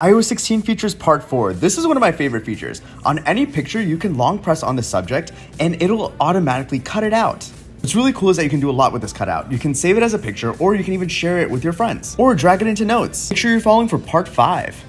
iOS 16 features part 4. This is one of my favorite features. On any picture, you can long press on the subject and it'll automatically cut it out. What's really cool is that you can do a lot with this cutout. You can save it as a picture or you can even share it with your friends or drag it into notes. Make sure you're following for part 5.